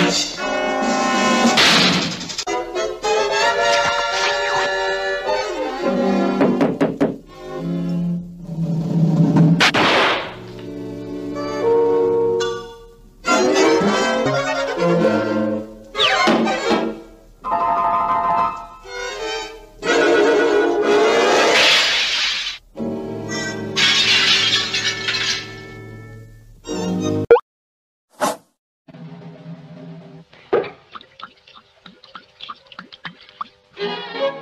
다시 Música